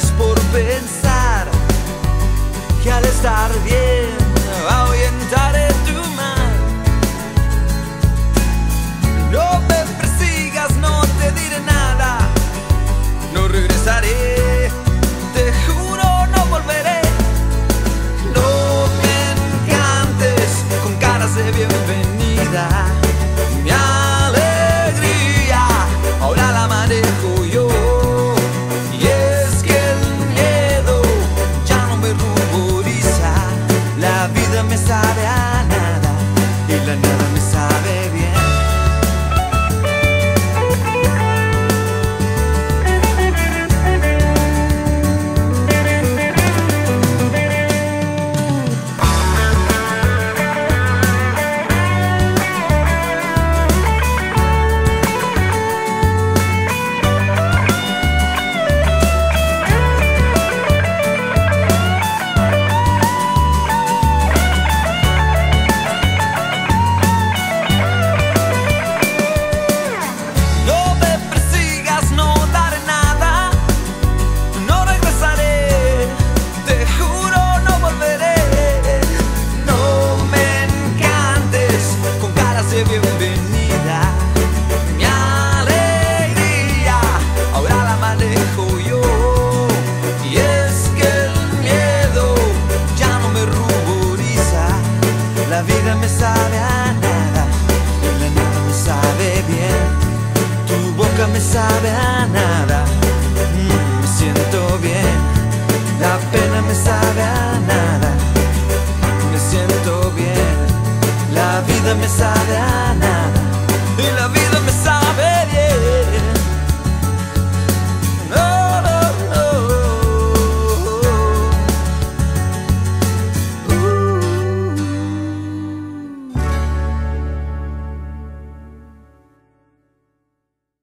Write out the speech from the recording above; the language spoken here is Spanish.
por pensar que al estar bien, La vida me sabe a nada, el planeta me sabe bien, tu boca me sabe a nada, mm, me siento bien, la pena me sabe a nada, me siento bien, la vida me sabe a nada.